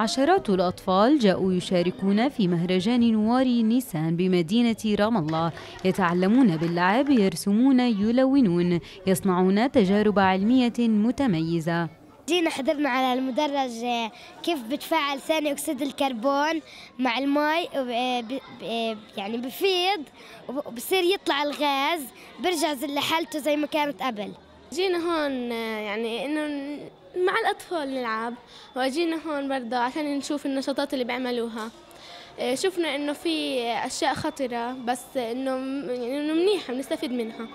عشرات الأطفال جاءوا يشاركون في مهرجان نوار نيسان بمدينة رام الله. يتعلمون باللعب يرسمون يلونون يصنعون تجارب علمية متميزة. جينا حضرنا على المدرج كيف بتفاعل ثاني أكسيد الكربون مع المي يعني بفيض وبصير يطلع الغاز بيرجع لحالته زي ما كانت قبل. جينا هون يعني إنه مع الأطفال نلعب. وأجينا هون برضه عشان نشوف النشاطات اللي بيعملوها. إيه، شفنا إنه في أشياء خطرة بس إنه يعني إنه منيحة بنستفيد منها.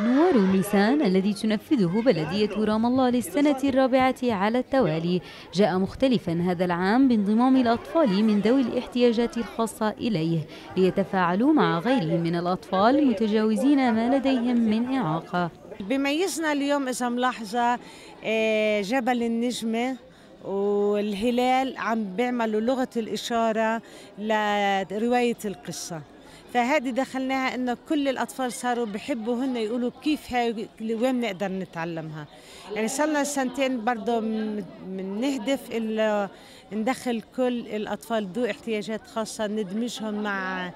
نوار نيسان الذي تنفذه بلدية رام الله للسنة الرابعة على التوالي. جاء مختلفا هذا العام بانضمام الأطفال من ذوي الاحتياجات الخاصة إليه ليتفاعلوا مع غيرهم من الأطفال متجاوزين ما لديهم من إعاقة. بيميزنا اليوم إذا ملاحظة آه، جبل النجمة والهلال عم بيعملوا لغة الإشارة لرواية القصة. فهذه دخلناها إنه كل الأطفال صاروا بحبوا هن يقولوا كيف هاي وين بنقدر نتعلمها. يعني صرنا سنتين برضه بنهدف انه ندخل كل الأطفال ذو احتياجات خاصة ندمجهم مع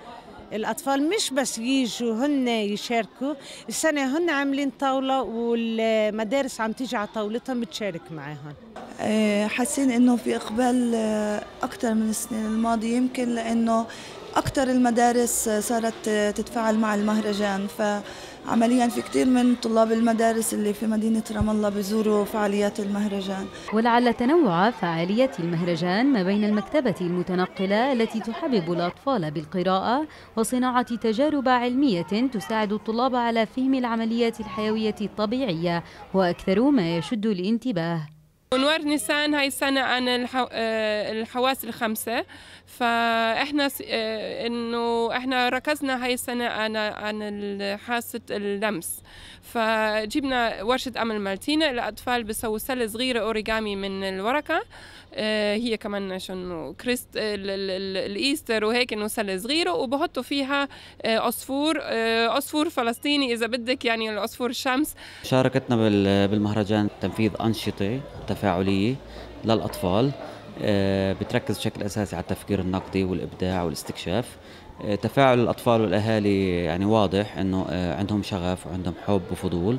الأطفال مش بس يجوا هن يشاركوا السنة هن عاملين طاولة والمدارس عم تيجي على طاولتهم بتشارك معاهم. حاسين إنه في إقبال آه، أكثر من السنين الماضية. يمكن لإنه أكثر المدارس صارت تتفاعل مع المهرجان. ف عمليا في كثير من طلاب المدارس اللي في مدينة رام الله بزوروا فعاليات المهرجان. ولعل تنوع فعاليات المهرجان ما بين المكتبة المتنقلة التي تحبب الأطفال بالقراءة وصناعة تجارب علمية تساعد الطلاب على فهم العمليات الحيوية الطبيعية هو أكثر ما يشد الانتباه. ونوار نيسان هاي السنة عن الحو... آه، الحواس الخمسة. فإحنا س... آه، إنه إحنا ركزنا هاي السنة عن عن حاسة اللمس. فجبنا ورشة أمل مالتينا الأطفال بيسووا سلة صغيرة أوريجامي من الورقة. آه، هي كمان عشان كريست ال Easter وهيك إنه سلة صغيرة. وبحطوا فيها عصفور عصفور فلسطيني إذا بدك يعني العصفور الشمس. شاركتنا بالمهرجان تنفيذ أنشطة تفاعلية للأطفال آه، بتركز بشكل أساسي على التفكير النقدي والإبداع والاستكشاف. آه، تفاعل الأطفال والأهالي يعني واضح إنه آه، عندهم شغف وعندهم حب وفضول.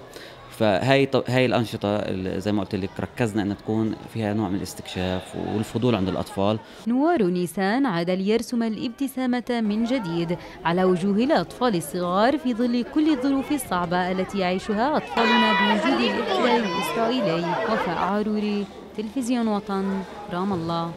فهي هاي الأنشطة زي ما قلت لك ركزنا إنها تكون فيها نوع من الاستكشاف والفضول عند الأطفال. نوار نيسان عاد ليرسم الابتسامة من جديد على وجوه الأطفال الصغار في ظل كل الظروف الصعبة التي يعيشها أطفالنا بوجود الاحتلال الإسرائيلي. وفاء عاروري تلفزيون وطن رام الله.